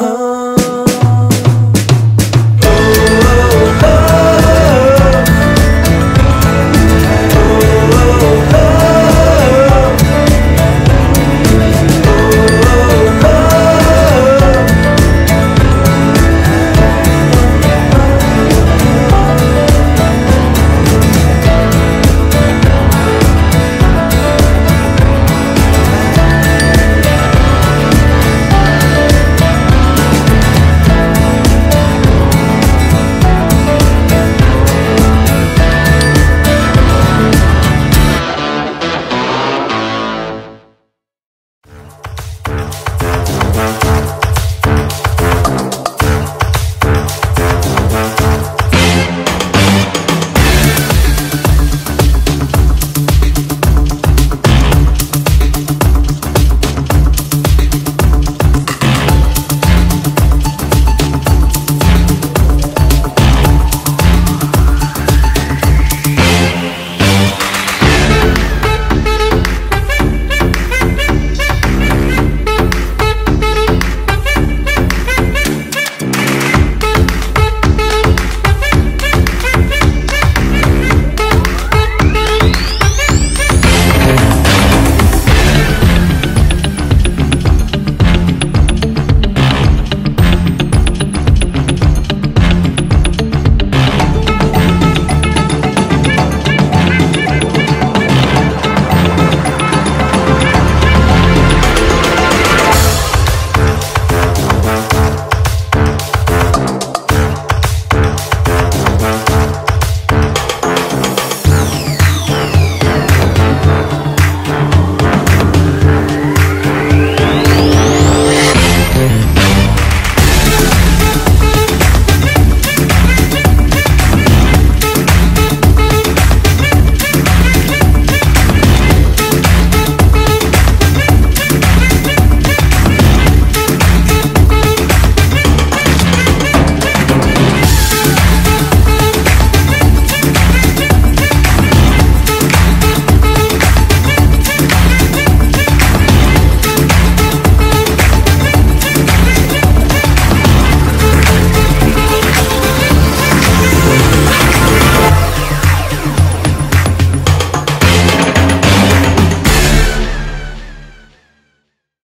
oh.